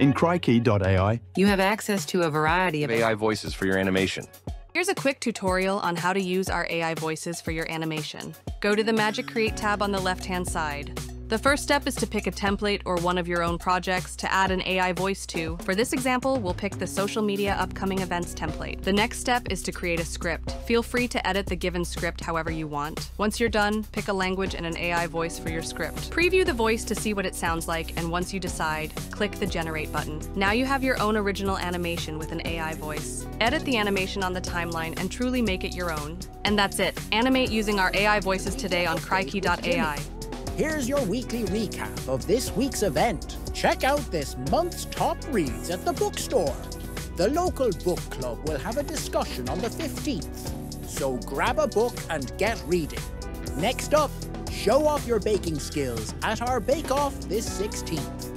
In Krikey.ai, you have access to a variety of AI voices for your animation. Here's a quick tutorial on how to use our AI voices for your animation. Go to the Magic Create tab on the left-hand side. The first step is to pick a template or one of your own projects to add an AI voice to. For this example, we'll pick the social media upcoming events template. The next step is to create a script. Feel free to edit the given script however you want. Once you're done, pick a language and an AI voice for your script. Preview the voice to see what it sounds like, and once you decide, click the Generate button. Now you have your own original animation with an AI voice. Edit the animation on the timeline and truly make it your own. And that's it. Animate using our AI voices today on Krikey.ai. Here's your weekly recap of this week's event. Check out this month's top reads at the bookstore. The local book club will have a discussion on the 15th, so grab a book and get reading. Next up, show off your baking skills at our Bake Off this 16th.